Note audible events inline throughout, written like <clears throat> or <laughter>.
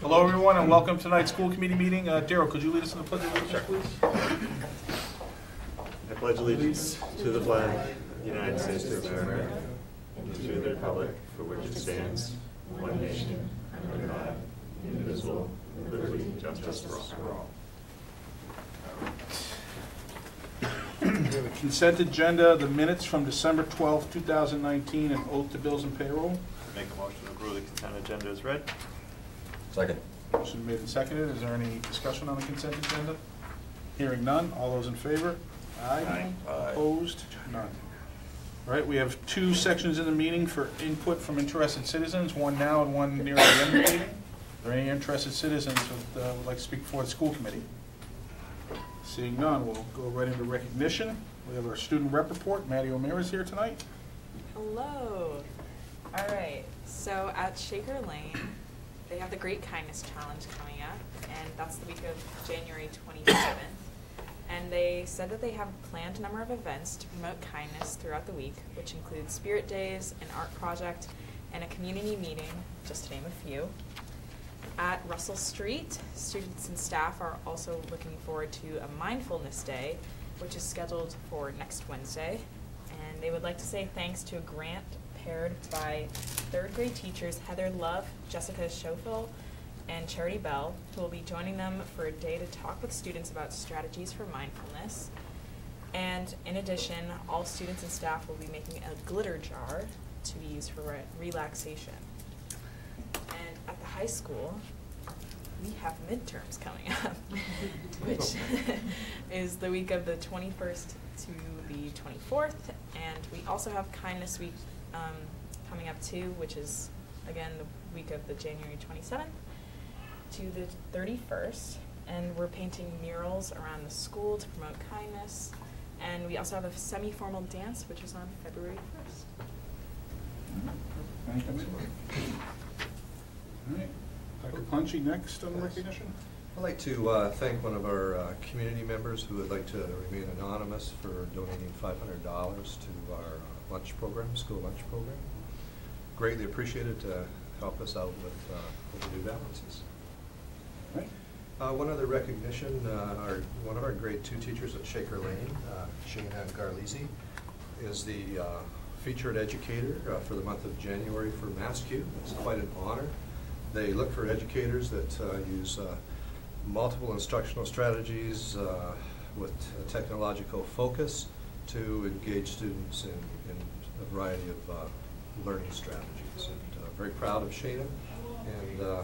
Hello, everyone, and welcome to tonight's school committee meeting. Uh, Daryl, could you lead us in the pledge of allegiance, please? I pledge allegiance to the flag of the United States of America and to the republic for which it stands, one nation, under God, indivisible, with liberty and justice for all. We have a consent agenda, the minutes from December twelfth, 2019, and oath to bills and payroll. Make a motion to approve the consent agenda as read. Second. Motion made and seconded. Is there any discussion on the consent agenda? Hearing none. All those in favor? Aye. Aye. Opposed? None. All right, we have two sections in the meeting for input from interested citizens, one now and one near the end of the meeting. Are there any interested citizens who uh, would like to speak before the school committee? Seeing none, we'll go right into recognition. We have our student rep report. Maddie O'Meara is here tonight. Hello. All right. So at Shaker Lane, they have the Great Kindness Challenge coming up, and that's the week of January 27th. And they said that they have a planned number of events to promote kindness throughout the week, which includes spirit days, an art project, and a community meeting, just to name a few. At Russell Street, students and staff are also looking forward to a mindfulness day, which is scheduled for next Wednesday. And they would like to say thanks to a grant paired by third grade teachers Heather Love, Jessica Schofield, and Charity Bell, who will be joining them for a day to talk with students about strategies for mindfulness. And in addition, all students and staff will be making a glitter jar to be used for re- relaxation. And at the high school, we have midterms coming up, <laughs> which <laughs> is the week of the 21st to the 24th. And we also have Kindness Week um, coming up too, which is again the week of the January 27th to the 31st. And we're painting murals around the school to promote kindness. And we also have a semi formal dance, which is on February 1st. Thank you. All right. Dr. Punchy next on recognition. I'd like to uh, thank one of our uh, community members who would like to remain anonymous for donating $500 to our uh, lunch program, school lunch program. Greatly appreciated to help us out with uh, overdue balances. Right. Uh, One other recognition, uh, our, one of our grade two teachers at Shaker Lane, uh, Shana Garlisi, is the uh, featured educator uh, for the month of January for MassCUE. It's quite an honor. They look for educators that uh, use uh, multiple instructional strategies uh, with a technological focus to engage students in, in a variety of uh, learning strategies. And uh, very proud of Shana. And uh,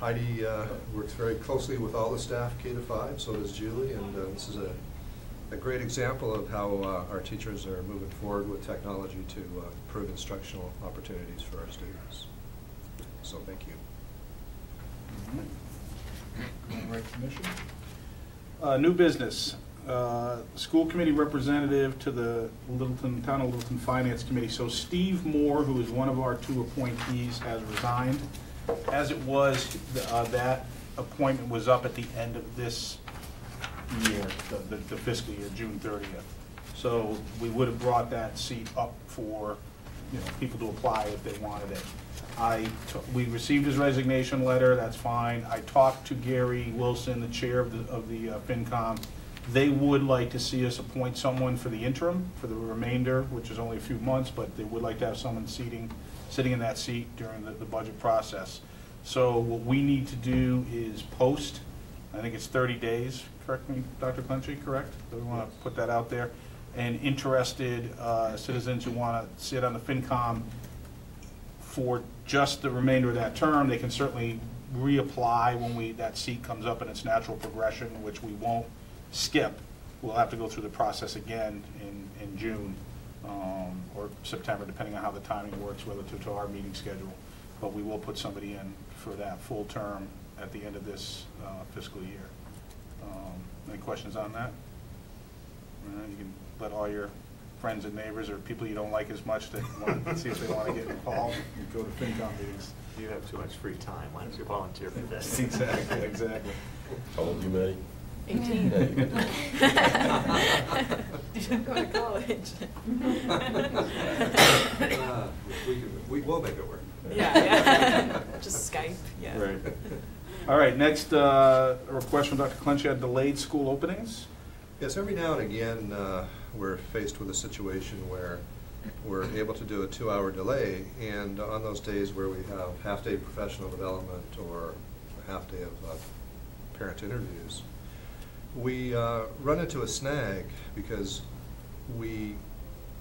Heidi uh, works very closely with all the staff, K to five, so does Julie, and uh, this is a, a great example of how uh, our teachers are moving forward with technology to improve instructional opportunities for our students. So thank you. Recognition. Uh, New business, Uh, school committee representative to the Littleton, Town of Littleton Finance Committee. So Steve Moore, who is one of our two appointees, has resigned. As it was, uh, that appointment was up at the end of this year, the- the fiscal year, June 30th. So we would have brought that seat up for, you know, people to apply if they wanted it. I, we received his resignation letter, that's fine. I talked to Gary Wilson, the chair of the, of the uh, FinCom. They would like to see us appoint someone for the interim, for the remainder, which is only a few months, but they would like to have someone seating, sitting in that seat during the, the budget process. So what we need to do is post, I think it's thirty days, correct me, Dr. Clenchy, correct? Do we want to put that out there? And interested uh, citizens who want to sit on the FinCom for just the remainder of that term, they can certainly reapply when we, that seat comes up in its natural progression, which we won't skip, we'll have to go through the process again in, in June um, or September, depending on how the timing works relative to our meeting schedule. But we will put somebody in for that full term at the end of this uh, fiscal year. Um, any questions on that? Uh, you can let all your friends and neighbors or people you don't like as much to want <laughs> see if they want to get involved and go to FinCom meetings. You have too much free time. Why don't you volunteer for this? <laughs> exactly, exactly. Told you, buddy. 18. Didn't <laughs> go to college. Uh, we, we will make it work. Yeah, yeah. Just Skype, yeah. Right. All right, next, uh, request from Dr. Clench: Clenchard, delayed school openings. Yes, every now and again, uh, we're faced with a situation where we're able to do a two-hour delay, and on those days where we have half-day professional development or half-day of uh, parent interviews, we uh, run into a snag because we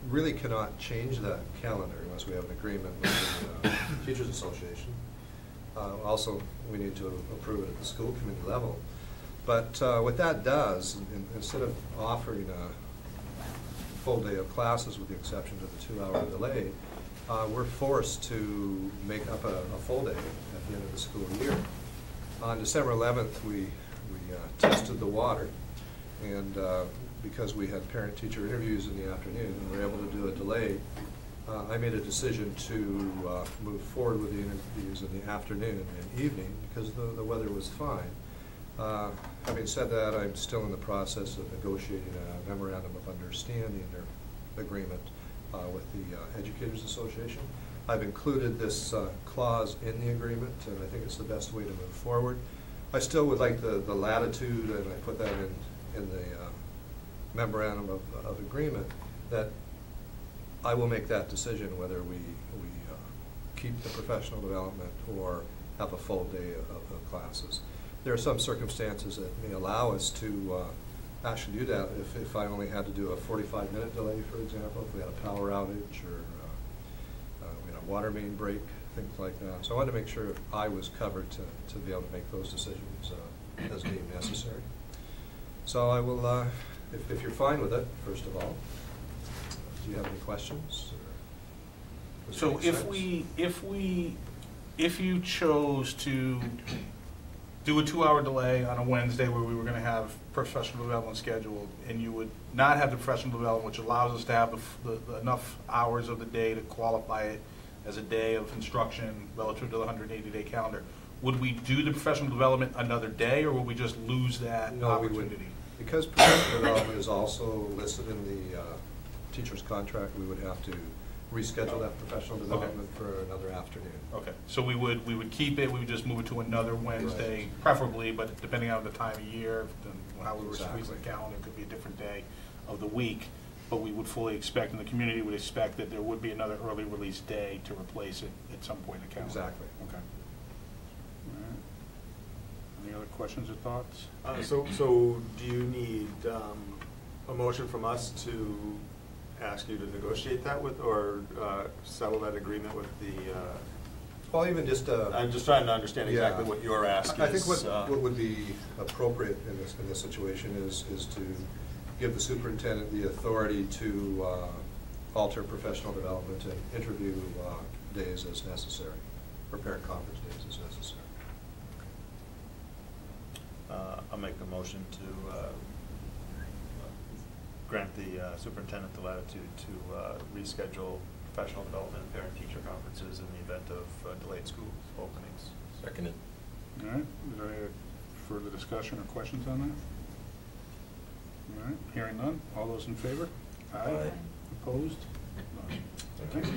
really cannot change that calendar unless we have an agreement with the uh, Teachers Association. Uh, Also, we need to approve it at the school committee level. But uh, what that does, in- instead of offering a full day of classes with the exception of the two-hour delay, uh, we're forced to make up a, a full day at the end of the school year. On December 11th, we, we uh, tested the water, and uh, because we had parent-teacher interviews in the afternoon, and we were able to do a delay, uh, I made a decision to uh, move forward with the interviews in the afternoon and evening, because the, the weather was fine. Uh, Having said that, I'm still in the process of negotiating a memorandum of understanding or agreement uh, with the Educators Association. I've included this clause in the agreement, and I think it's the best way to move forward. I still would like the the latitude, and I put that in, in the uh, memorandum of, of agreement, that I will make that decision whether we, we uh, keep the professional development or have a full day of, of classes. There are some circumstances that may allow us to uh, actually do that. If, if I only had to do a forty-five minute delay, for example, if we had a power outage or uh, uh, we had a water main break, things like that. So I wanted to make sure I was covered to, to be able to make those decisions uh, as deemed necessary. So I will, uh, if, if you're fine with it, first of all, do you have any questions? or- Does it So if sense? we, if we, if you chose to do a two-hour delay on a Wednesday where we were gonna have professional development scheduled, and you would not have the professional development, which allows us to have the the, the enough hours of the day to qualify it as a day of instruction relative to the hundred and eighty day calendar, would we do the professional development another day, or would we just lose that No, we would, opportunity? because professional development is also listed in the uh, teacher's contract, we would have to reschedule that professional development for another afternoon. Okay, so we would, we would keep it, we would just move it to another Wednesday, preferably, but depending on the time of year, then how we were squeezing the Exactly. calendar, it could be a different day of the week. But we would fully expect, and the community would expect that there would be another early release day to replace it at some point in the calendar. Exactly. Okay. All right. Any other questions or thoughts? Uh, So, so do you need um, a motion from us to ask you to negotiate that with, or uh, settle that agreement with the, uh, Well, even just, uh. I'm just trying to understand exactly yeah. what your ask I think what, uh, what would be appropriate in this, in this situation is, is to give the superintendent the authority to uh, alter professional development and interview uh, days as necessary, or parent conference days as necessary. uh, I'll make a motion to uh, grant the uh, superintendent the latitude to uh, reschedule professional development and parent-teacher conferences in the event of uh, delayed school openings. Seconded. All right, is there any further discussion or questions on that? All right, hearing none, all those in favor? Aye. Opposed? None. Thank you.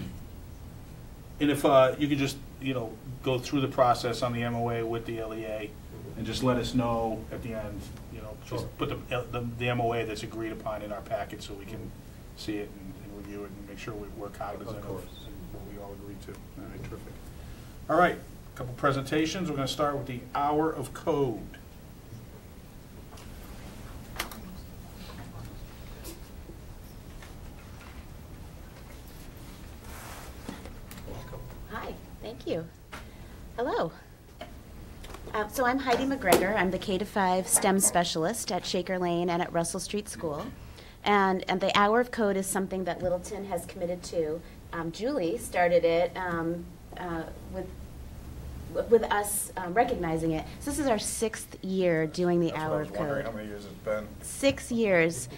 And if, uh, you could just, you know, go through the process on the MOA with the LEA, and just let us know at the end, you know, Sure. just put the, the, the MOA that's agreed upon in our packet, so we can see it and and review it, and make sure we- we're cognizant Of of course. what we all agree to. All right, terrific. All right, couple presentations, we're gonna start with the Hour of Code. Welcome. Hi, thank you. Hello. Uh, So I'm Heidi McGregor. I'm the K to 5 STEM specialist at Shaker Lane and at Russell Street School. And, and the Hour of Code is something that Littleton has committed to. Um, Julie started it um, uh, with, with us um, recognizing it. So this is our sixth year doing the That's Hour of Code how many years it's been. six years.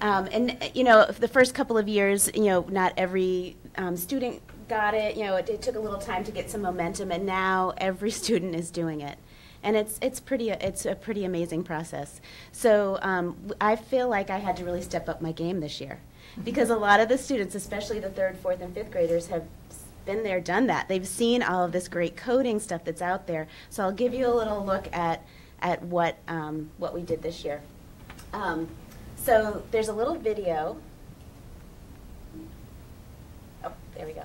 Um, and, you know, the first couple of years, you know, not every um, student got it. You know, it, it took a little time to get some momentum, and now every <laughs> student is doing it. And it's it's pretty it's a pretty amazing process. So um, I feel like I had to really step up my game this year because a lot of the students, especially the third, fourth, and fifth graders, have been there, done that. They've seen all of this great coding stuff that's out there. So I'll give you a little look at at what um, what we did this year. Um, so there's a little video. Oh, there we go.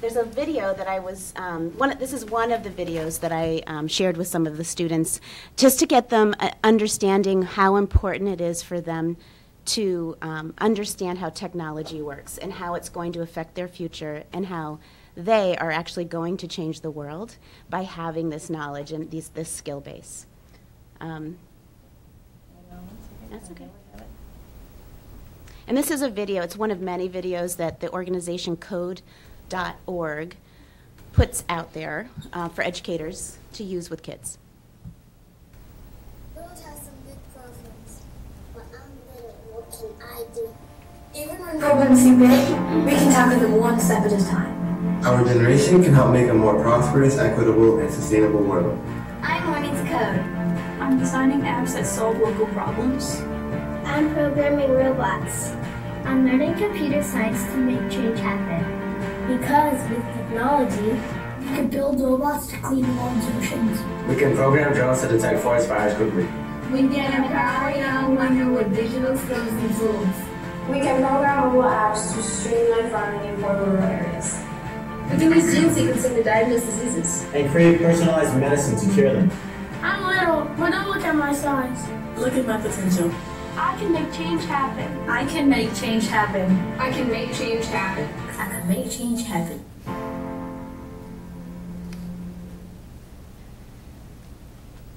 There's a video that I was, um, one, this is one of the videos that I um, shared with some of the students, just to get them uh, understanding how important it is for them to um, understand how technology works and how it's going to affect their future and how they are actually going to change the world by having this knowledge and these, this skill base. Um, That's okay. And this is a video, it's one of many videos that the organization code.org puts out there uh, for educators to use with kids. World has some big problems, but I'm good what can I do? Even when problems seem big, we can tackle them one step at a time. Our generation can help make a more prosperous, equitable, and sustainable world. I'm learning to code. I'm designing apps that solve local problems. I'm programming robots. I'm learning computer science to make change happen. Because with technology, we can build robots to clean lawns oceans. We can program drones to detect forest fires quickly. We can empower young women with digital skills and tools. We can program mobile apps to streamline farming in poor rural areas. We can use gene sequencing to diagnose diseases. And create personalized medicine to cure them. I'm little, but don't look at my size. Look at my potential. I can make change happen. I can make change happen. I can make change happen. I can make change happen.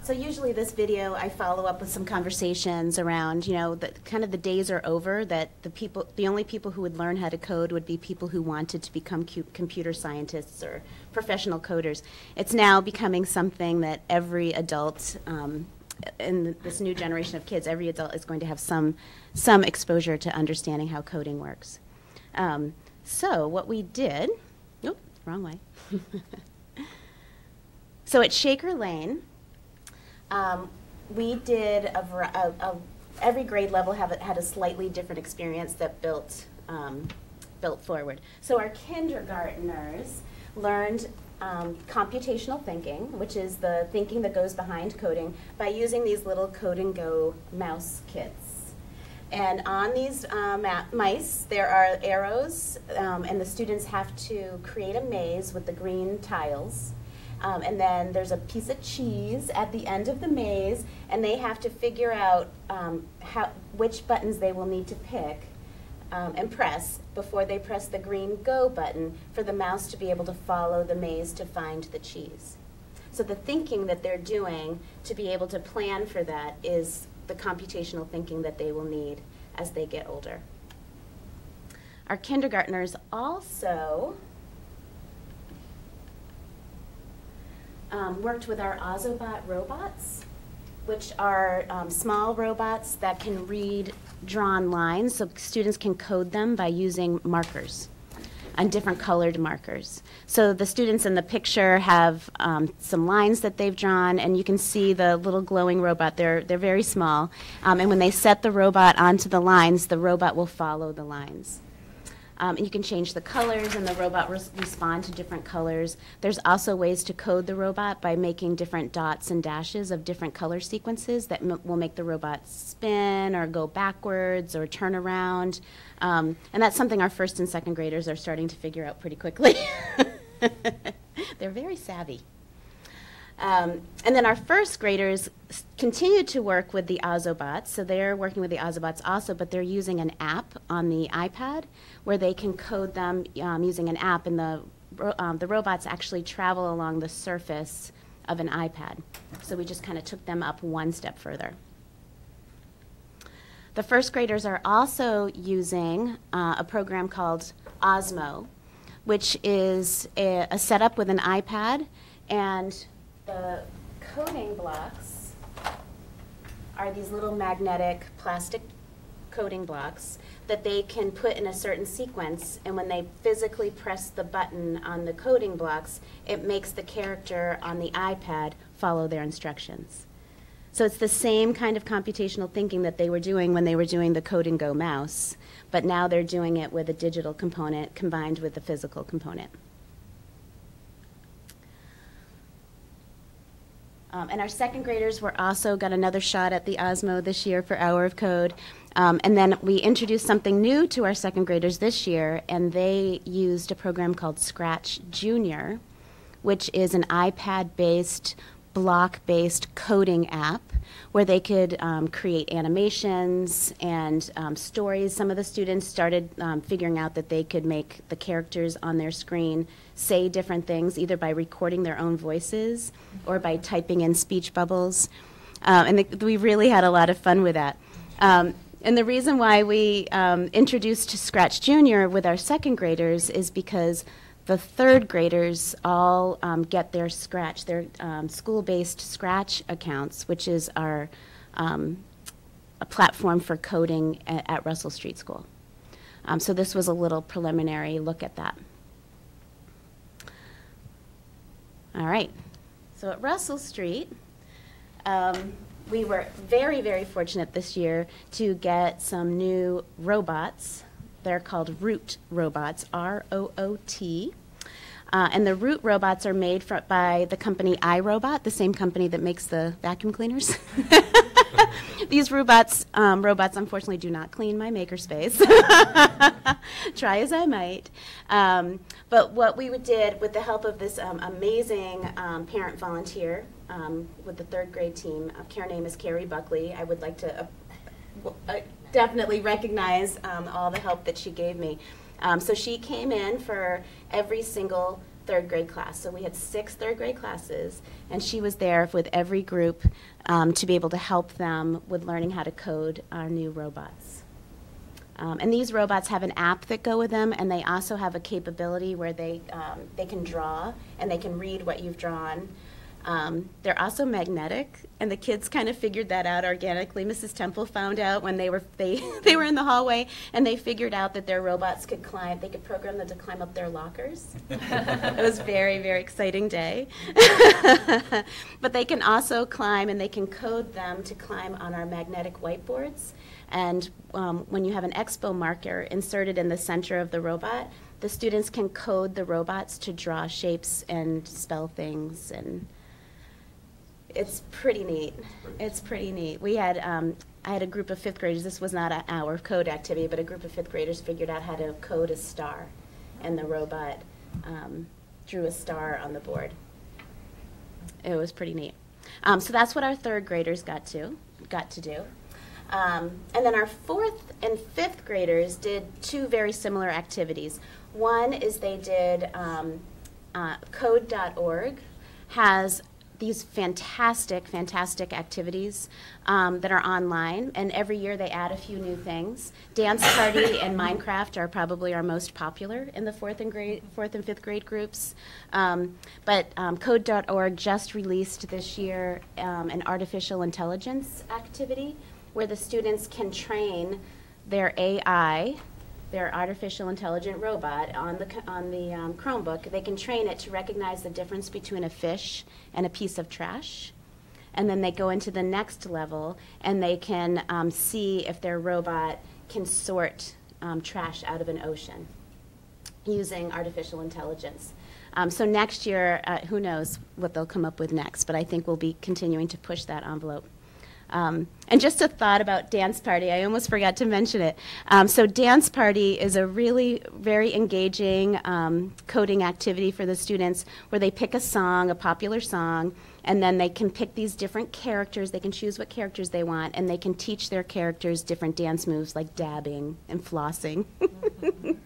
So usually this video, I follow up with some conversations around, you know, that kind of the days are over that the people, the only people who would learn how to code would be people who wanted to become cu- computer scientists or professional coders. It's now becoming something that every adult, um, in this new generation of kids, every adult is going to have some some exposure to understanding how coding works. Um, so what we did, oop, wrong way. <laughs> so at Shaker Lane. Um, we did a, a, a every grade level have had a slightly different experience that built um, built forward. So our kindergartners learned um, computational thinking, which is the thinking that goes behind coding, by using these little code and go mouse kits. And on these ma- mice, there are arrows, um, and the students have to create a maze with the green tiles. Um, and then there's a piece of cheese at the end of the maze, and they have to figure out um, how, which buttons they will need to pick um, and press before they press the green go button for the mouse to be able to follow the maze to find the cheese. So the thinking that they're doing to be able to plan for that is the computational thinking that they will need as they get older. Our kindergartners also um, worked with our Ozobot robots, which are um, small robots that can read drawn lines, so students can code them by using markers and different colored markers. So the students in the picture have um, some lines that they've drawn, and you can see the little glowing robot. They're, they're very small. Um, and when they set the robot onto the lines, the robot will follow the lines. Um, and you can change the colors, and the robot res- respond to different colors. There's also ways to code the robot by making different dots and dashes of different color sequences that will make the robot spin or go backwards or turn around. Um, and that's something our first and second graders are starting to figure out pretty quickly. <laughs> They're very savvy. Um, and then our first graders continue to work with the Ozobots. So they're working with the Ozobots also, but they're using an app on the iPad where they can code them um, using an app, and the, um, the robots actually travel along the surface of an iPad. So we just kind of took them up one step further. The first graders are also using uh, a program called Osmo, which is a, a setup with an iPad, and the coding blocks are these little magnetic plastic coding blocks that they can put in a certain sequence, and when they physically press the button on the coding blocks, it makes the character on the iPad follow their instructions. So it's the same kind of computational thinking that they were doing when they were doing the code and go mouse, but now they're doing it with a digital component combined with the physical component. Um, and our second graders were also got another shot at the Osmo this year for Hour of Code. Um, and then we introduced something new to our second graders this year, and they used a program called Scratch Junior, which is an iPad based, block based coding app where they could um, create animations and um, stories. Some of the students started um, figuring out that they could make the characters on their screen say different things, either by recording their own voices or by typing in speech bubbles. Uh, and the, we really had a lot of fun with that. Um, and the reason why we um, introduced Scratch Junior with our second graders is because the third graders all um, get their Scratch, their um, school-based Scratch accounts, which is our um, a platform for coding at, at Russell Street School. Um, so this was a little preliminary look at that. All right. So at Russell Street, um, we were very, very fortunate this year to get some new robots. They're called Root robots, R O O T. Uh, and the Root robots are made for, by the company iRobot, the same company that makes the vacuum cleaners. <laughs> These robots, um, robots unfortunately do not clean my makerspace. <laughs> Try as I might. Um, but what we did with the help of this um, amazing um, parent volunteer um, with the third grade team, uh, her name is Carrie Buckley. I would like to uh, uh, definitely recognize um, all the help that she gave me. so she came in for every single third grade class. So we had six third grade classes, and she was there with every group um, to be able to help them with learning how to code our new robots. Um, and these robots have an app that go with them, and they also have a capability where they, um, they can draw and they can read what you've drawn. Um, they're also magnetic, and the kids kind of figured that out organically. Mrs. Temple found out when they were they <laughs> they were in the hallway, and they figured out that their robots could climb. They could program them to climb up their lockers. <laughs> it was very very exciting day. <laughs> but they can also climb, and they can code them to climb on our magnetic whiteboards. And um, when you have an expo marker inserted in the center of the robot, the students can code the robots to draw shapes and spell things and it's pretty neat. It's pretty neat. We had um, I had a group of fifth graders. This was not an hour of code activity, but a group of fifth graders figured out how to code a star, and the robot um, drew a star on the board. It was pretty neat. Um, so that's what our third graders got to got to do. Um, and then our fourth and fifth graders did two very similar activities. One is they did um, uh, code.org has these fantastic, fantastic activities um, that are online, and every year they add a few new things. Dance Party <coughs> and Minecraft are probably our most popular in the fourth and grade, fourth and fifth grade groups. Um, but um, Code.org just released this year um, an artificial intelligence activity where the students can train their AI their artificial intelligent robot on the, on the um, Chromebook, they can train it to recognize the difference between a fish and a piece of trash. And then they go into the next level and they can um, see if their robot can sort um, trash out of an ocean using artificial intelligence. Um, so next year, uh, who knows what they'll come up with next, but I think we'll be continuing to push that envelope. Um, and just a thought about Dance Party, I almost forgot to mention it. Um, so, Dance Party is a really very engaging um, coding activity for the students where they pick a song, a popular song, and then they can pick these different characters. They can choose what characters they want, and they can teach their characters different dance moves like dabbing and flossing. <laughs>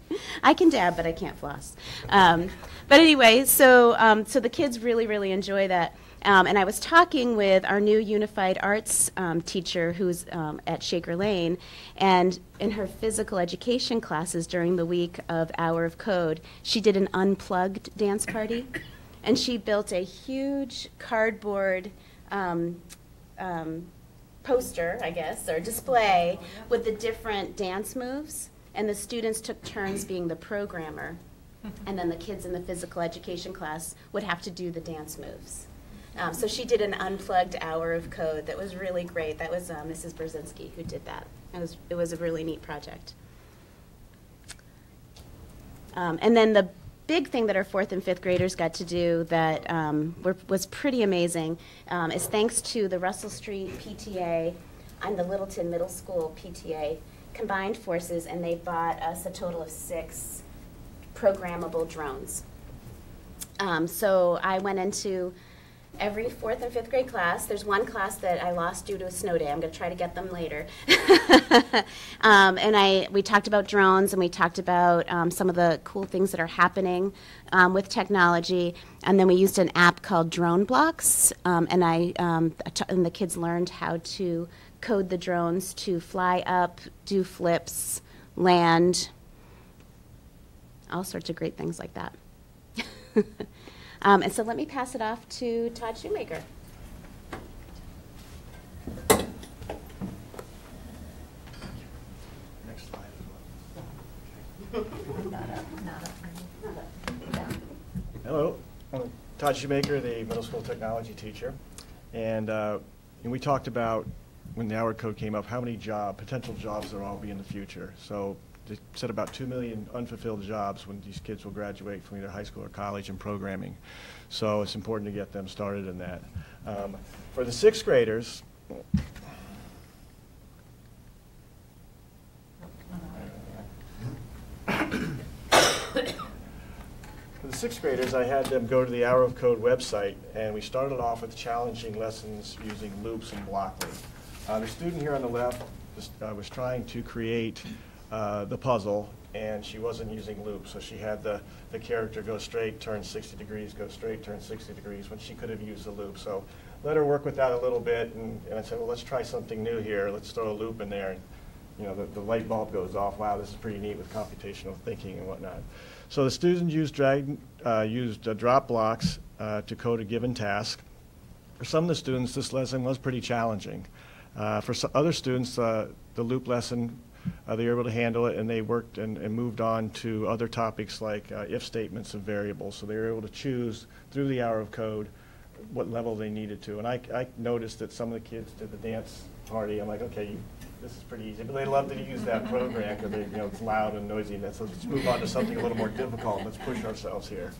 I can dab, but I can't floss. Um, but anyway, so, um, so the kids really, really enjoy that. Um, and I was talking with our new unified arts um, teacher who's um, at Shaker Lane, and in her physical education classes during the week of Hour of Code, she did an unplugged dance party. And she built a huge cardboard um, um, poster, I guess, or display with the different dance moves, and the students took turns being the programmer, <laughs> and then the kids in the physical education class would have to do the dance moves. Um, so she did an unplugged hour of code that was really great. That was uh, Mrs. Brzezinski who did that. It was, it was a really neat project. Um, and then the big thing that our fourth and fifth graders got to do that um, were, was pretty amazing um, is thanks to the Russell Street PTA and the Littleton Middle School PTA combined forces, and they bought us a total of six programmable drones. Um, so I went into every fourth and fifth grade class. There's one class that I lost due to a snow day. I'm going to try to get them later. <laughs> um, and I we talked about drones and we talked about um, some of the cool things that are happening um, with technology. And then we used an app called Drone Blocks, um, and I um, and the kids learned how to code the drones to fly up, do flips, land, all sorts of great things like that. <laughs> Um, and so let me pass it off to Todd Shoemaker. Next slide Hello, I'm Todd Shoemaker, the middle school technology teacher. And, uh, and we talked about, when the hour code came up, how many job, potential jobs there will be in the future. So they said about 2 million unfulfilled jobs when these kids will graduate from either high school or college in programming. So it's important to get them started in that. Um, for the sixth graders, For the sixth graders, I had them go to the Hour of Code website, and we started off with challenging lessons using loops and Blockly. Uh, the student here on the left was, uh, was trying to create uh, the puzzle, and she wasn't using loops, so she had the, the character go straight, turn 60 degrees, go straight, turn 60 degrees, when she could have used a loop. So let her work with that a little bit, and, and I said, well, let's try something new here. Let's throw a loop in there. And, you know, the, the light bulb goes off. Wow, this is pretty neat with computational thinking and whatnot. So the students used, drag, uh, used uh, drop blocks uh, to code a given task. For some of the students, this lesson was pretty challenging. Uh, for other students, the loop lesson uh, they were able to handle it, and they worked and, and moved on to other topics like uh, if statements of variables. So they were able to choose through the hour of code what level they needed to. And I, I noticed that some of the kids did the dance party. I'm like, okay, you, this is pretty easy. But they love to use that program because you know, it's loud and noisy. And so let's move on to something a little more difficult. Let's push ourselves here.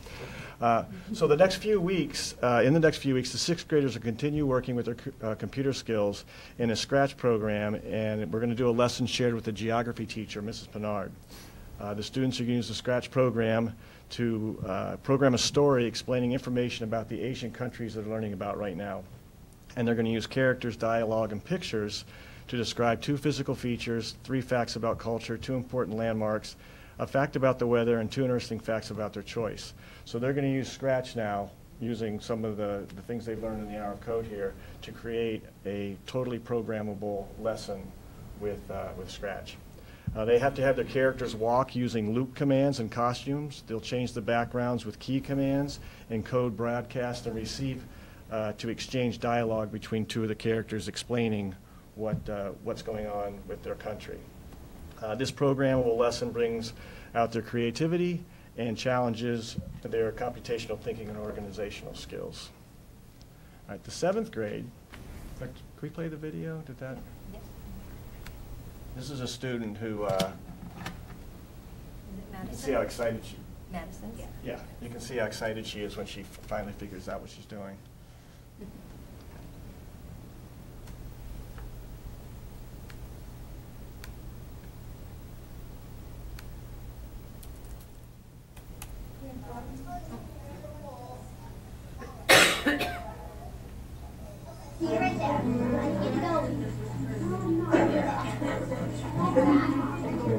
Uh, so the next few weeks, uh, in the next few weeks, the sixth graders will continue working with their uh, computer skills in a Scratch program, and we're going to do a lesson shared with the geography teacher, Mrs. Pinard. Uh, the students are going to use the Scratch program to uh, program a story explaining information about the Asian countries they're learning about right now. And they're going to use characters, dialogue, and pictures to describe two physical features, three facts about culture, two important landmarks, a fact about the weather, and two interesting facts about their choice. So they're going to use Scratch now, using some of the, the things they've learned in the hour of code here, to create a totally programmable lesson with, uh, with Scratch. Uh, they have to have their characters walk using loop commands and costumes. They'll change the backgrounds with key commands, encode, broadcast, and receive uh, to exchange dialogue between two of the characters explaining what, uh, what's going on with their country. Uh, this programmable lesson brings out their creativity and challenges their computational thinking and organizational skills. All right, the seventh grade, can we play the video? Did that? Yes. This is a student who, uh, you can see how excited she, Madison? Yeah. yeah, you can see how excited she is when she finally figures out what she's doing.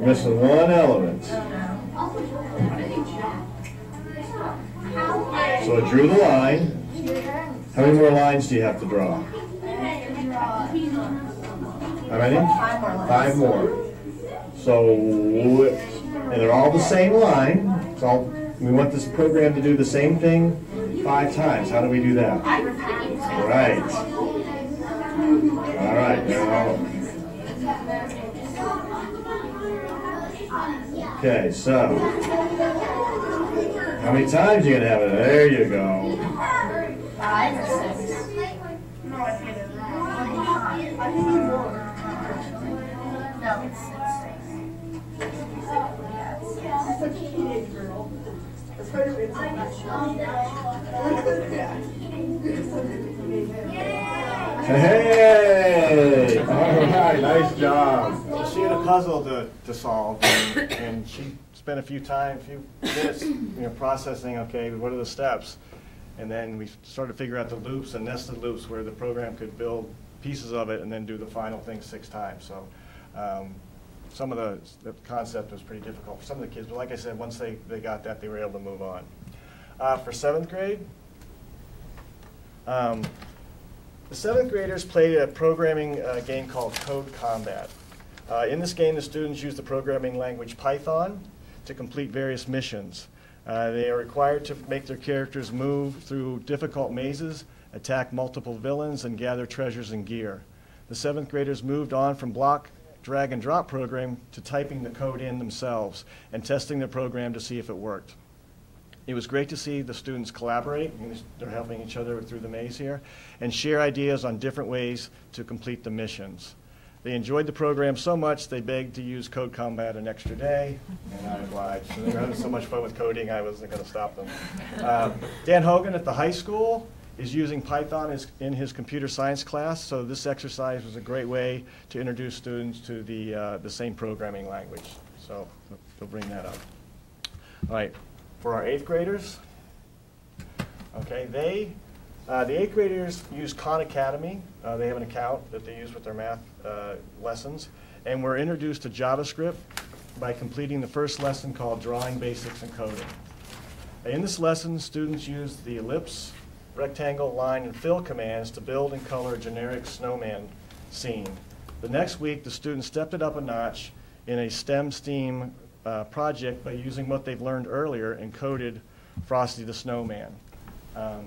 You're missing one element. So I drew the line. How many more lines do you have to draw? How many? Five more. So, and they're all the same line. It's all, we want this program to do the same thing five times. How do we do that? Right. All right, now. Okay, so. How many times are you gonna have it? There you go. Five or six? No, I think it's I think it's more. No, it's That's a teenage girl. Especially it's Hey! All right, nice job. So she had a puzzle to, to solve, and, and she spent a few time, a few minutes, you know, processing. Okay, what are the steps? And then we started to figure out the loops and nested loops where the program could build pieces of it and then do the final thing six times. So um, some of the, the concept was pretty difficult for some of the kids, but like I said, once they, they got that, they were able to move on. Uh, for seventh grade, um, the seventh graders played a programming uh, game called Code Combat. Uh, in this game, the students use the programming language Python to complete various missions. Uh, they are required to make their characters move through difficult mazes, attack multiple villains, and gather treasures and gear. The seventh graders moved on from block, drag, and drop program to typing the code in themselves and testing the program to see if it worked. It was great to see the students collaborate, they're helping each other through the maze here, and share ideas on different ways to complete the missions. They enjoyed the program so much they begged to use Code Combat an extra day, and I obliged. So they were having so much fun with coding, I wasn't going to stop them. Uh, Dan Hogan at the high school is using Python in his computer science class, so this exercise was a great way to introduce students to the, uh, the same programming language. So they'll bring that up. All right, for our eighth graders, okay, they, uh, the eighth graders use Khan Academy. Uh, they have an account that they use with their math uh, lessons, and were introduced to JavaScript by completing the first lesson called Drawing Basics and Coding. In this lesson, students use the ellipse, rectangle, line, and fill commands to build and color a generic snowman scene. The next week, the students stepped it up a notch in a STEM STEAM uh, project by using what they've learned earlier and coded Frosty the Snowman. Um,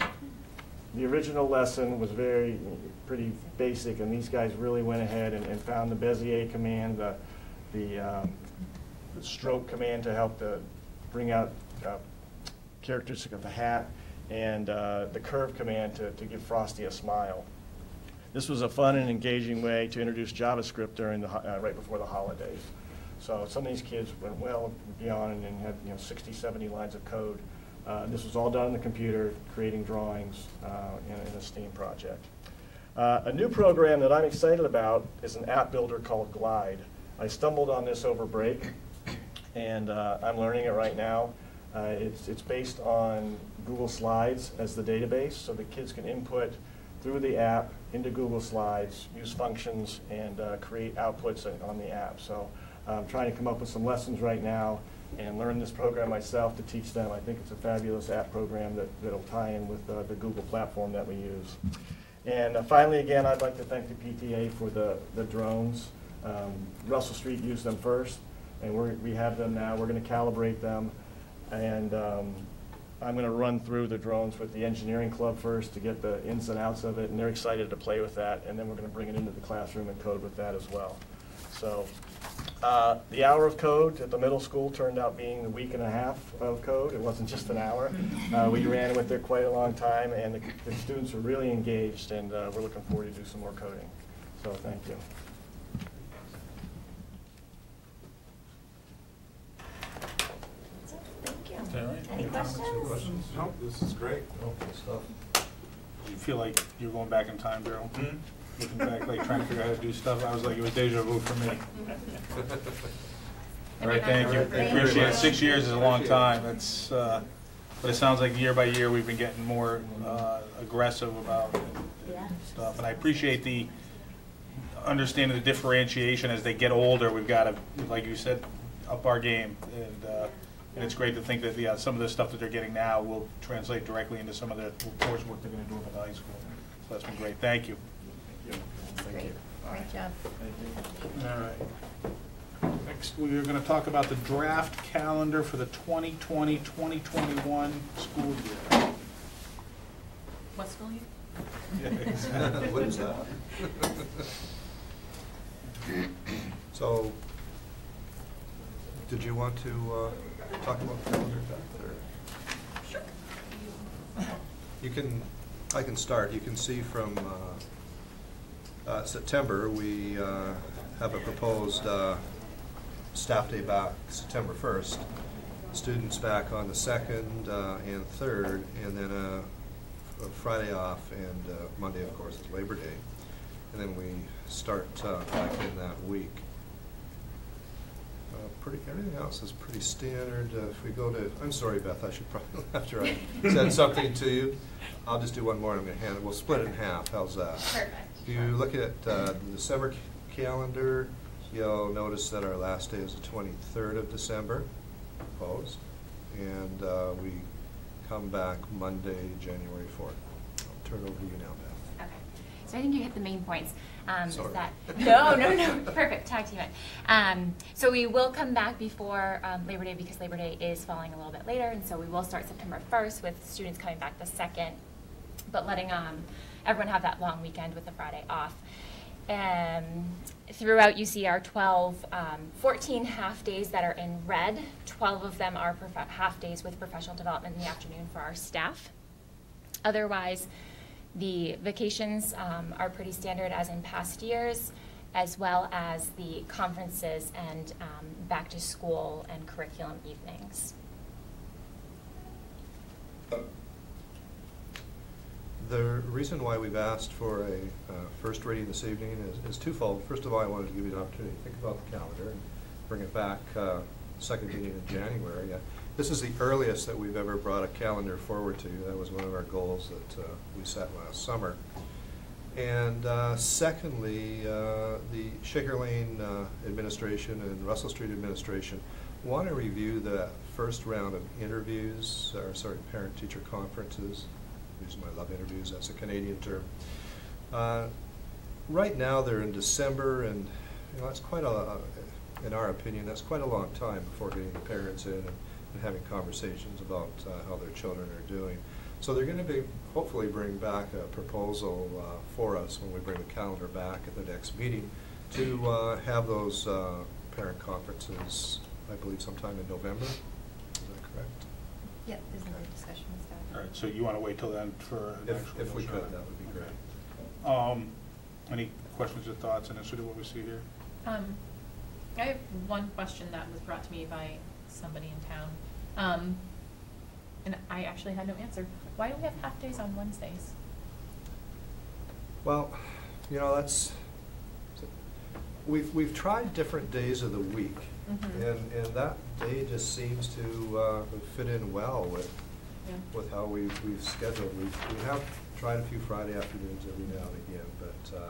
the original lesson was very, pretty basic, and these guys really went ahead and, and found the Bezier command, the, the, um, the stroke command to help to bring out uh, characteristic of the hat, and uh, the curve command to, to give Frosty a smile. This was a fun and engaging way to introduce JavaScript during the, uh, right before the holidays. So some of these kids went well beyond and had, you know, 60, 70 lines of code. Uh, This was all done on the computer, creating drawings uh, in in a STEAM project. Uh, A new program that I'm excited about is an app builder called Glide. I stumbled on this over break, and uh, I'm learning it right now. Uh, It's, it's based on Google Slides as the database, so the kids can input through the app into Google Slides, use functions, and uh, create outputs on- the app. So I'm trying to come up with some lessons right now and learn this program myself to teach them. I think it's a fabulous app program that, that'll tie in with uh, the Google platform that we use. And uh, finally, again, I'd like to thank the PTA for the, the drones. Um, Russell Street used them first, and we're, we have them now. We're going to calibrate them. And um, I'm going to run through the drones with the engineering club first to get the ins and outs of it, and they're excited to play with that. And then we're going to bring it into the classroom and code with that as well. So uh, the hour of code at the middle school turned out being a week and a half of code. It wasn't just an hour. Uh, we ran with it quite a long time, and the, the students were really engaged, and uh, we're looking forward to do some more coding. So thank you. Thank you. All right. Any questions? No, this is great. Okay, Do you feel like you're going back in time, Daryl? Looking back, like trying to figure out how to do stuff, I was like, it was deja vu for me. <laughs> All right, thank you, I appreciate it. Six years is a long time, it's, uh, but it sounds like year by year, we've been getting more uh, aggressive about Yeah. stuff. And I appreciate the understanding the differentiation as they get older, we've got to, like you said, up our game. And, uh, and it's great to think that, yeah, some of the stuff that they're getting now will translate directly into some of the coursework they're going to do at the high school. So that's been great, thank you. Thank Great, great job. All right. Next, we are going to talk about the draft calendar for the 2020-2021 school year. What school year? <laughs> What is that? So, did you want to uh, talk about calendar, Beth, or? Sure. You can, I can start. You can see from uh, uh, September, we uh, have a proposed uh, staff day back September 1st, students back on the 2nd uh, and 3rd, and then a a Friday off, and uh, Monday, of course, is Labor Day. And then we start uh, back in that week. Pretty, everything else is pretty standard. Uh, If we go to, I'm sorry, Beth, I should probably, <laughs> after I send <laughs> something to you, I'll just do one more, and I'm gonna hand it, we'll split it in half, how's that? Perfect. If you look at uh, the December c- calendar, you'll notice that our last day is the twenty-third of December, proposed. And uh, we come back Monday, January fourth. I'll turn it over to you now, Beth. Okay, so I think you hit the main points. Um, is that no, no, no, perfect. Talk to you. About. Um, so we will come back before um, Labor Day because Labor Day is falling a little bit later, and so we will start September first with students coming back the second, but letting um, everyone have that long weekend with the Friday off. Um, throughout, you see 12, um, 14 half days that are in red. 12 of them are prof- half days with professional development in the afternoon for our staff. Otherwise, the vacations um, are pretty standard as in past years, as well as the conferences and um, back to school and curriculum evenings. The reason why we've asked for a uh, first reading this evening is- is twofold. First of all, I wanted to give you an opportunity to think about the calendar and bring it back uh, second meeting in January. Uh, This is the earliest that we've ever brought a calendar forward to. That was one of our goals that uh, we set last summer. And uh, secondly, uh, the Shaker Lane uh, administration and Russell Street administration want to review the first round of interviews, or sorry, parent-teacher conferences. Using my love interviews, that's a Canadian term. Uh, Right now, they're in December, and, you know, that's quite a, in our opinion, that's quite a long time before getting the parents in and having conversations about uh, how their children are doing. So they're going to be, hopefully bring back a proposal uh, for us when we bring the calendar back at the next meeting to uh, have those uh, parent conferences, I believe sometime in November. Is that correct? Yep, there's another discussion with that. All right, so you want to wait till then for an If- actual if we could, that would be great. Um, any questions or thoughts initially what we see here? Um, I have one question that was brought to me by somebody in town. Um, and I actually had no answer. Why do we have half days on Wednesdays? Well, you know, that's, we've, we've tried different days of the week. Mhm. And, and that day just seems to uh, fit in well with, Yeah. with how we've, we've scheduled. We, we have tried a few Friday afternoons every now and again, but, uh,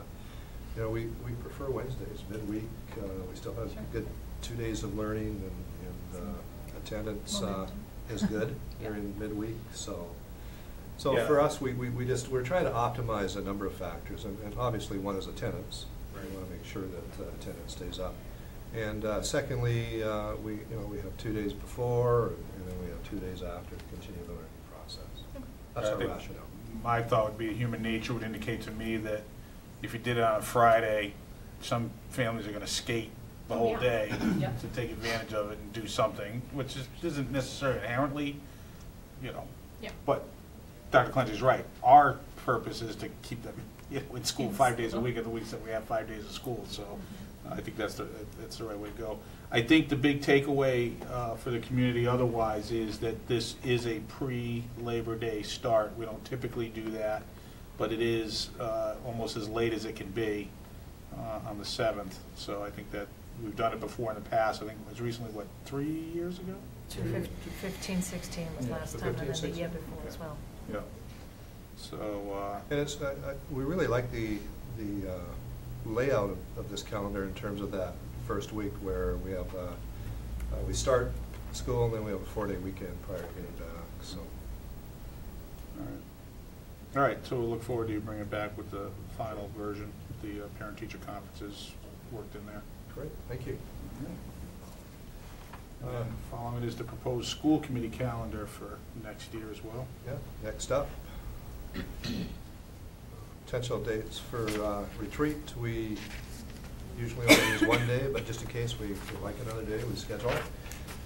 you know, we, we prefer Wednesdays, midweek. Uh, We still have Sure. good two days of learning and, and uh, attendance uh, is good <laughs> Yeah. during midweek, so. So Yeah. for us, we, we, we just, we're trying to optimize a number of factors, and, and obviously one is attendance. We want to make sure that uh, attendance stays up. And uh, secondly, uh, we, you know, we have two days before, and then we have two days after to continue the learning process. That's I our rationale. My thought would be human nature would indicate to me that if you did it on a Friday, some families are gonna skate the whole Yeah. day <clears throat> Yep. to take advantage of it and do something, which is, isn't necessarily inherently, you know. Yeah. But Dr. Clenchy's right. Our purpose is to keep them, you know, in school five days a week of the weeks that we have five days of school, so I think that's the, that's the right way to go. I think the big takeaway uh, for the community otherwise is that this is a pre-Labor Day start. We don't typically do that, but it is uh, almost as late as it can be uh, on the 7th. So I think that, we've done it before in the past. I think it was recently, what, three years ago? Two fif- Fifteen, sixteen was Yeah, last so time, and then the year 16, before as okay. well. Yeah. So, uh, And it's, uh, uh, we really like the, the uh, layout of, of this calendar in terms of that first week where we have, uh, uh, we start school and then we have a four-day weekend prior to getting back, so. All right. All right, so we'll look forward to you bringing it back with the final version, the uh, parent-teacher conferences worked in there. Great, thank you. And then following is the proposed school committee calendar for next year as well. Yeah, next up. potential dates for uh, retreat, we usually only use one day, but just in case we would like another day, we schedule it.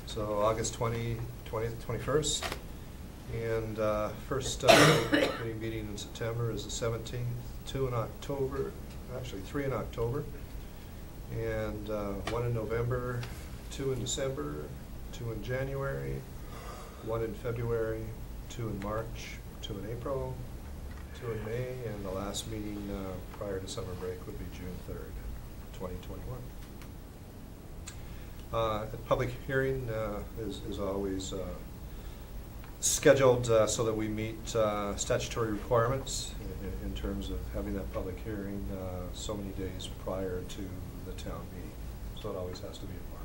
So August 20, 20th, 21st. And uh, first uh, committee meeting in September is the 17th, two in October, actually three in October. And uh, one in November, two in December, two in January, one in February, two in March, two in April, two in May, and the last meeting uh, prior to summer break would be June 3rd, 2021. Uh, public hearing uh, is is always uh, scheduled uh, so that we meet uh, statutory requirements in- in terms of having that public hearing uh, so many days prior to the town meeting. So it always has to be in March.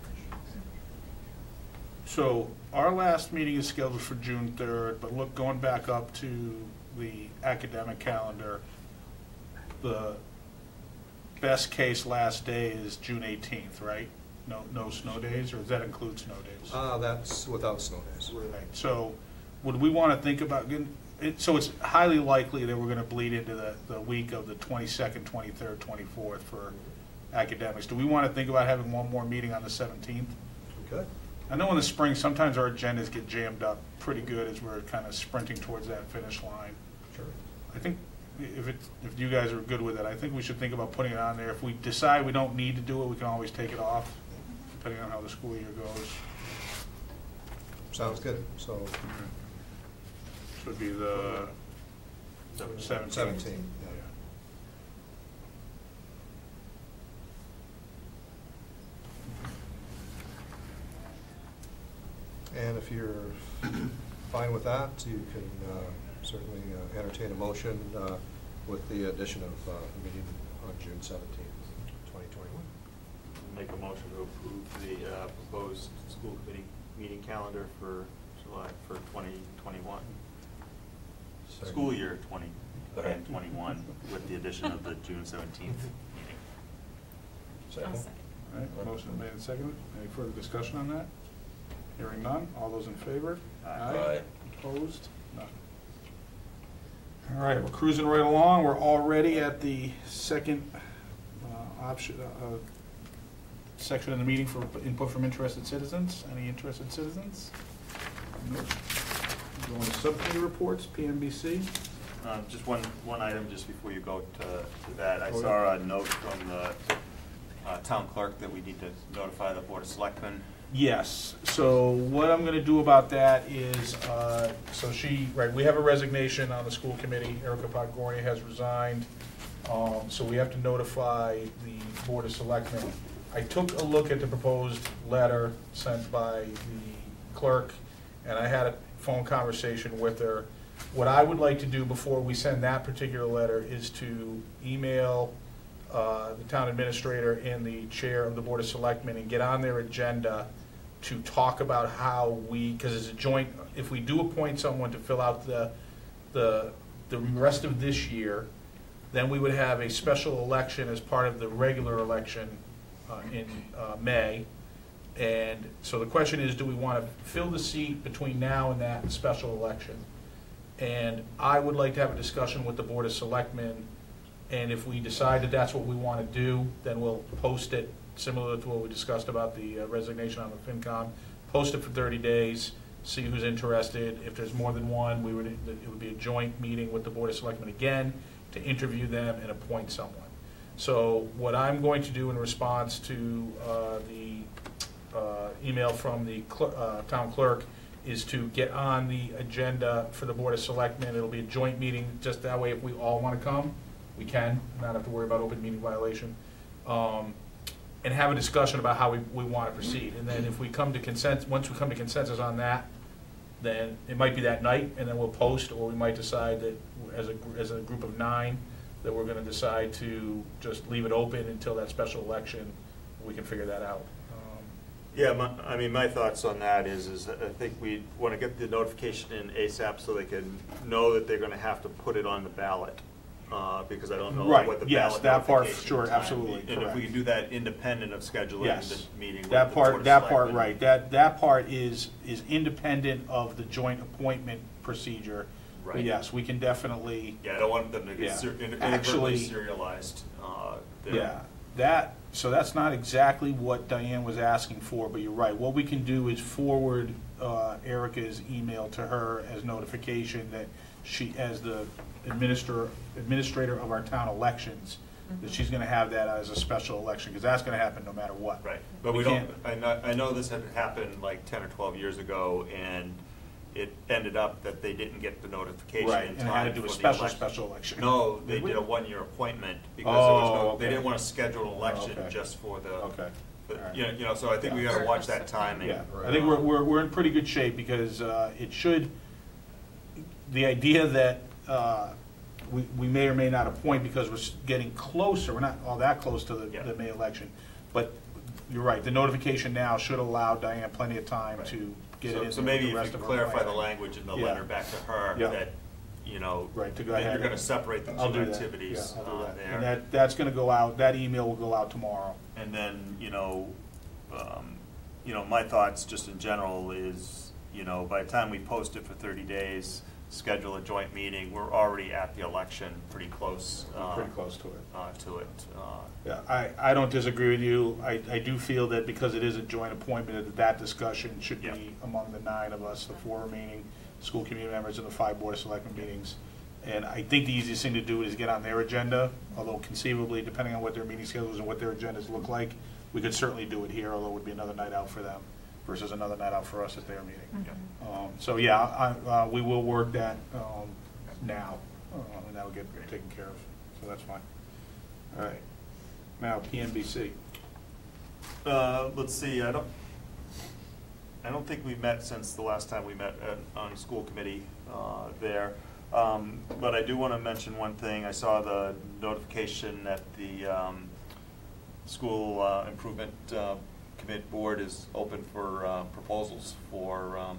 So our last meeting is scheduled for June 3rd, but look, going back up to the academic calendar, the best case last day is June 18th, right? No, no snow days, or does that include snow days? Uh, That's without snow days. Right, so would we want to think about, getting it, so it's highly likely that we're going to bleed into the, the week of the 22nd, 23rd, 24th for academics. Do we want to think about having one more meeting on the 17th? Okay. I know in the spring, sometimes our agendas get jammed up pretty good as we're kind of sprinting towards that finish line. Sure. I think if it, if you guys are good with it, I think we should think about putting it on there. If we decide we don't need to do it, we can always take it off, depending on how the school year goes. Sounds good. So Should be the seventeenth. 17, yeah. And if you're fine with that, you can uh, certainly uh, entertain a motion uh, with the addition of uh, the meeting on June seventeenth, twenty twenty-one. Make a motion to approve the uh, proposed school committee meeting calendar for July, for 2021. School year 20 and 21, with the addition of the June 17th <laughs> meeting. Second. All right, motion made and seconded. Any further discussion on that? Hearing none. All those in favor? Aye. Opposed? None. All right, we're cruising right along. We're already at the second uh, option, uh, section of the meeting for input from interested citizens. Any interested citizens? Nope. Going to subcommittee reports, PMBC. Uh, Just one, one item, just before you go to, to that. I Oh, saw a note from the uh, town clerk that we need to notify the Board of Selectmen. Yes, so what I'm gonna do about that is, uh, so she, right, we have a resignation on the school committee, Erica Podgorny has resigned, um, so we have to notify the Board of Selectmen. I took a look at the proposed letter sent by the clerk, and I had a phone conversation with her. What I would like to do before we send that particular letter is to email uh, the town administrator and the chair of the Board of Selectmen and get on their agenda to talk about how we, because it's a joint, if we do appoint someone to fill out the, the, the rest of this year, then we would have a special election as part of the regular election uh, in uh, May. And so the question is, do we want to fill the seat between now and that special election? And I would like to have a discussion with the Board of Selectmen, and if we decide that that's what we want to do, then we'll post it, similar to what we discussed about the uh, resignation on the FinCom. Post it for 30 days, see who's interested. If there's more than one, we would, it would be a joint meeting with the Board of Selectmen again to interview them and appoint someone. So what I'm going to do in response to uh, the uh, email from the cl- uh, town clerk is to get on the agenda for the Board of Selectmen. It'll be a joint meeting, just that way if we all want to come, we can, not have to worry about open meeting violation. Um, And have a discussion about how we, we want to proceed. And then if we come to consent, once we come to consensus on that, then it might be that night, and then we'll post, or we might decide that as a, as a group of nine, that we're gonna decide to just leave it open until that special election, we can figure that out. Um, Yeah, my, I mean, my thoughts on that is, is I think we want to get the notification in ASAP so they can know that they're going to have to put it on the ballot. Uh, because I don't know Right, what the yes, ballot that part, notification sure, time- absolutely, And if correct. we can do that independent of scheduling Yes. the meeting with the That Board part, of that part, Selectmen. right, that, that part is, is independent of the joint appointment procedure. Right. yes, we can definitely. Yeah, I don't want them to Yeah. get ser- in- Actually- inadvertently serialized. uh. Yeah, that, so that's not exactly what Diane was asking for, but you're right. What we can do is forward uh, Erica's email to her as notification that she, as the administrator, administrator of our town elections, that she's gonna have that as a special election, because that's gonna happen no matter what. Right, but we don't, I know, I know this had happened like ten or twelve years ago, and it ended up that they didn't get the notification Right, in and it had to time do a the special, election. special election. No, <laughs> they Did a one-year appointment, because there was Oh, no, okay. they didn't wanna schedule an election Okay. just for the. Okay. but, All right. You know, you know, so I think we gotta watch that timing. Yeah, I think we're, we're, we're in pretty good shape because uh, it should, the idea that uh, we, we may or may not appoint because we're getting closer, we're not all that close to the, the May election. But you're right, the notification now should allow Diane plenty of time to get it So, in so there with maybe the if rest you of her clarify the plan. language in the Yeah. letter back to her, Yeah. that, you know. Right, to go that ahead. You're gonna separate the I'll two do that. activities Yeah, I'll do that. there. And that, that's gonna go out, that email will go out tomorrow. And then, you know, um, you know, my thoughts just in general is, you know, by the time we post it for thirty days, schedule a joint meeting, we're already at the election, pretty close. uh, Pretty close to it. Uh, to it, uh, Yeah, I, I don't disagree with you. I, I do feel that because it is a joint appointment, that that discussion should be among the nine of us, the four remaining school committee members and the five board of selectmen meetings. And I think the easiest thing to do is get on their agenda, although conceivably, depending on what their meeting schedules and what their agendas look like, we could certainly do it here, although it would be another night out for them versus another night out for us at their meeting. Um, So, yeah, I, uh, we will work that, um, now, uh, and that'll get taken care of, so that's fine. All right. Now, PMBC. Uh, let's see, I don't, I don't think we've met since the last time we met at, on school committee, uh, there. Um, but I do wanna mention one thing, I saw the notification that the, um, school, uh, improvement, uh, commit board is open for, uh, proposals for, um,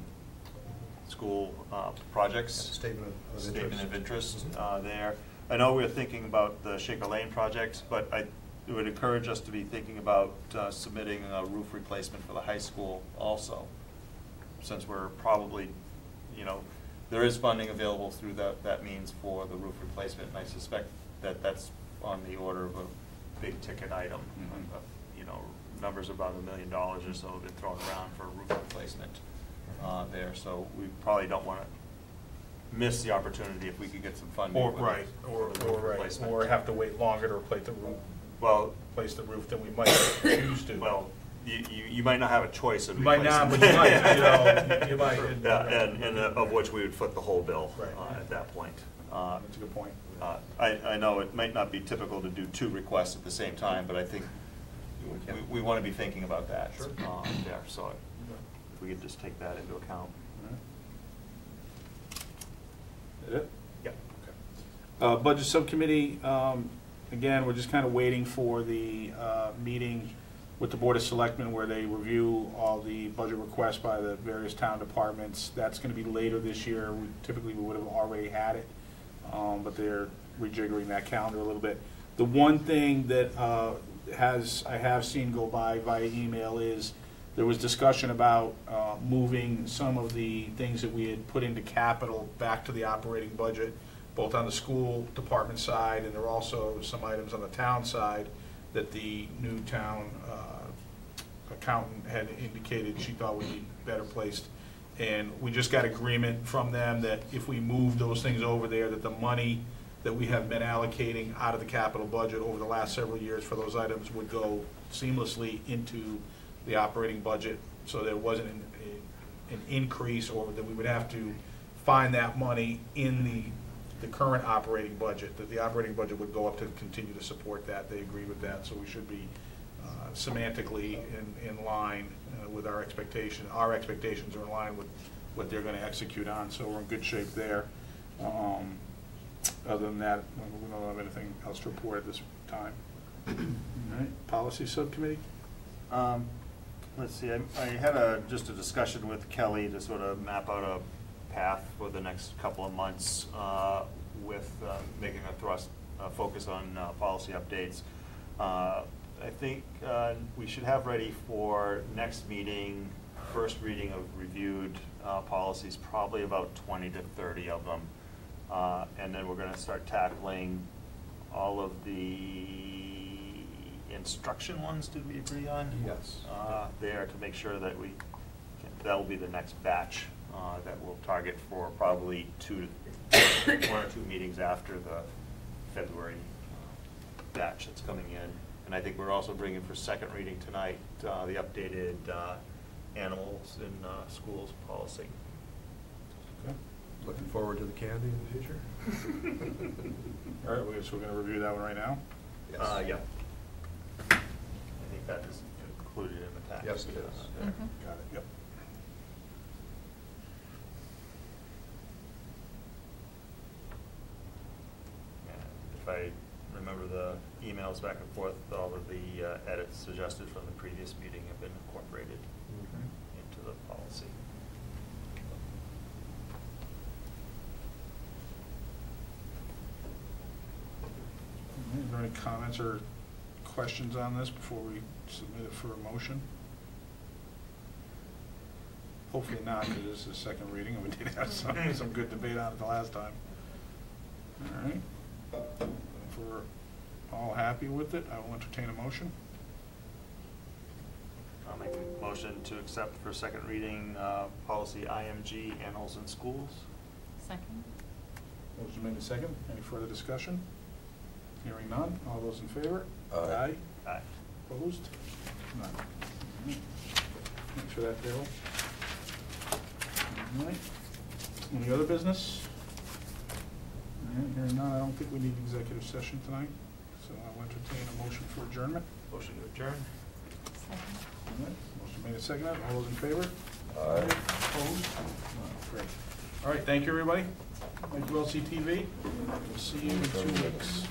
school, uh, projects. Statement of Statement of interest. interest, uh, there. I know we're thinking about the Shaker Lane project, but I would encourage us to be thinking about uh, submitting a roof replacement for the high school also. Since we're probably, you know, there is funding available through that, that means for the roof replacement, and I suspect that that's on the order of a big ticket item. You know, numbers about a million dollars or so have been thrown around for a roof replacement uh, there, so we probably don't want to miss the opportunity if we could get some funding. Or, right, or, the or, roof right, or have to wait longer to replace the roof, Well, replace the roof than we might choose to. well, you, you, you might not have a choice of You might not, but you might, you know, you might. <laughs> Yeah, and, and uh, of which we would foot the whole bill Right. uh, at that point. Uh, That's a good point. uh, I, I know it might not be typical to do two requests at the same time, but I think we, we want to be thinking about that. Sure. uh, There, so if we could just take that into account. Is it? Yeah. Uh, Budget Subcommittee, um, again, we're just kind of waiting for the uh, meeting with the Board of Selectmen where they review all the budget requests by the various town departments. That's going to be later this year. We- Typically, we would have already had it, um, but they're rejiggering that calendar a little bit. The one thing that uh, has, I have seen go by via email is, there was discussion about uh, moving some of the things that we had put into capital back to the operating budget, both on the school department side, and there are also some items on the town side that the new town uh, accountant had indicated she thought would be better placed. And we just got agreement from them that if we move those things over there, that the money that we have been allocating out of the capital budget over the last several years for those items would go seamlessly into the operating budget, so there wasn't an, an increase, or that we would have to find that money in the, the current operating budget, that the operating budget would go up to continue to support that, they agree with that, so we should be uh, semantically in, in line uh, with our expectation, our expectations are in line with what they're gonna execute on, so we're in good shape there. Um, Other than that, we don't have anything else to report at this time. All right, policy subcommittee? Um, Let's see, I, I had a, just a discussion with Kelly to sort of map out a path for the next couple of months uh, with uh, making a thrust, uh, focus on uh, policy updates. Uh, I think uh, we should have ready for next meeting, first reading of reviewed uh, policies, probably about twenty to thirty of them. Uh, And then we're gonna start tackling all of the instruction ones, did we agree on? Yes. Uh, There to make sure that we, can- that will be the next batch uh, that we'll target for probably two, one or two meetings after the February uh, batch that's coming in. And I think we're also bringing for second reading tonight, uh, the updated uh, animals in uh, schools policy. Looking forward to the candy in the future. <laughs> All right, we- so we're gonna review that one right now? Yes. Uh, yeah. I think that is included in the tax. Yes, it is. Mhm. Got it, yep. And If I remember the emails back and forth, all of the uh, edits suggested from the previous meeting have been incorporated into the policy. Is there any comments or questions on this before we submit it for a motion? Hopefully not, because this is the second reading, and we did have some, some good debate on it the last time. All right. If we're all happy with it, I will entertain a motion. I'll make a motion to accept for second reading, uh, policy IMG animals in schools. Second? Motion made in second. Any further discussion? Hearing none. All those in favor? Aye. Aye. Opposed? None. All right. Thanks for that, Daryl. All right. Any other business? All right, hearing none, I don't think we need executive session tonight, so I'll entertain a motion for adjournment. Motion to adjourn. Second. All right, motion made and seconded. All those in favor? Aye. Opposed? None. Great. All right, thank you, everybody. Thank you, LCTV. We'll see you in two weeks.